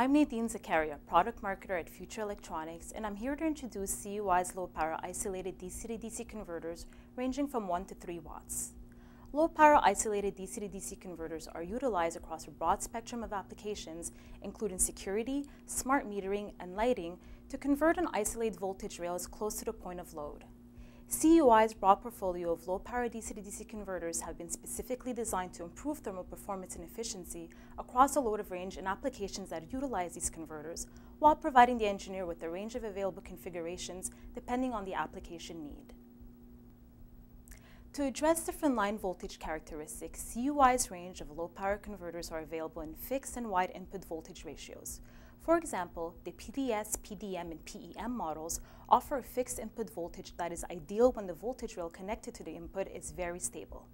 I'm Nadine Zakaria, product marketer at Future Electronics, and I'm here to introduce CUI's low power isolated DC to DC converters ranging from 1 to 3 watts. Low power isolated DC to DC converters are utilized across a broad spectrum of applications, including security, smart metering, and lighting, to convert and isolate voltage rails close to the point of load. CUI's broad portfolio of low-power DC-to-DC converters have been specifically designed to improve thermal performance and efficiency across a load of range in applications that utilize these converters, while providing the engineer with a range of available configurations depending on the application need. To address different line voltage characteristics, CUI's range of low-power converters are available in fixed and wide input voltage ratios, for example, the PDS, PDM, and PEM models offer a fixed input voltage that is ideal when the voltage rail connected to the input is very stable.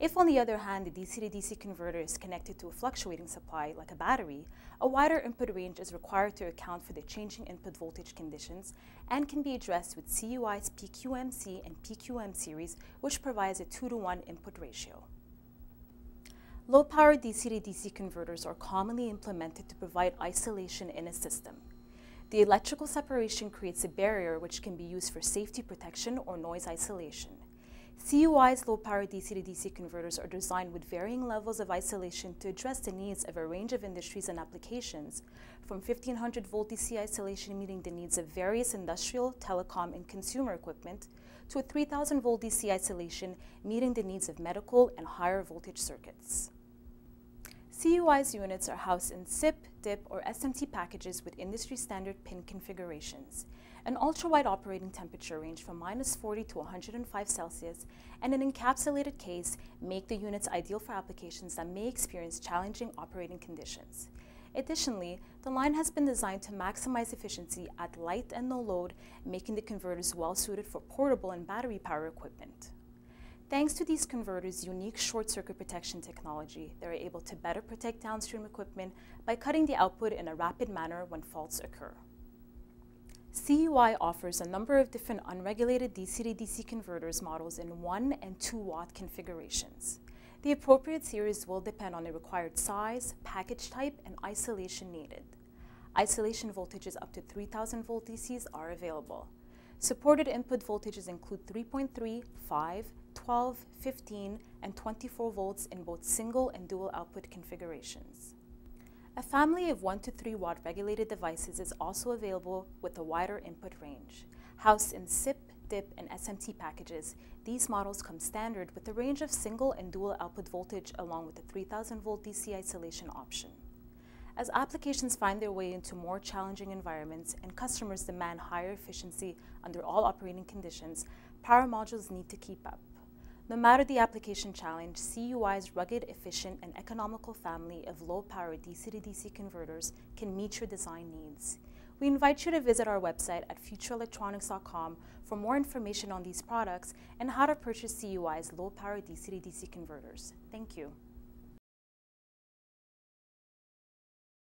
If, on the other hand, the DC-to-DC converter is connected to a fluctuating supply, like a battery, a wider input range is required to account for the changing input voltage conditions and can be addressed with CUI's PQMC and PQM series, which provides a 2 to 1 input ratio. Low-power DC-to-DC converters are commonly implemented to provide isolation in a system. The electrical separation creates a barrier which can be used for safety protection or noise isolation. CUI's low-power DC-to-DC converters are designed with varying levels of isolation to address the needs of a range of industries and applications, from 1500 volt DC isolation meeting the needs of various industrial, telecom, and consumer equipment, to a 3000 volt DC isolation meeting the needs of medical and higher voltage circuits. CUI's units are housed in SIP, DIP, or SMT packages with industry standard pin configurations, an ultra-wide operating temperature range from minus 40 to 105 Celsius, and an encapsulated case make the units ideal for applications that may experience challenging operating conditions. Additionally, the line has been designed to maximize efficiency at light and no load, making the converters well suited for portable and battery power equipment. Thanks to these converters' unique short circuit protection technology, they are able to better protect downstream equipment by cutting the output in a rapid manner when faults occur. CUI offers a number of different unregulated DC-to-DC converters models in 1 and 2 watt configurations. The appropriate series will depend on the required size, package type, and isolation needed. Isolation voltages up to 3000 volt DCs are available. Supported input voltages include 3.3, 5, 12, 15, and 24 volts in both single and dual output configurations. A family of 1 to 3 watt regulated devices is also available with a wider input range. Housed in SIP, DIP, and SMT packages, these models come standard with a range of single and dual output voltage along with a 3000 volt DC isolation option. As applications find their way into more challenging environments and customers demand higher efficiency under all operating conditions, power modules need to keep up. No matter the application challenge, CUI's rugged, efficient, and economical family of low-power DC-to-DC converters can meet your design needs. We invite you to visit our website at futureelectronics.com for more information on these products and how to purchase CUI's low-power DC-to-DC converters. Thank you.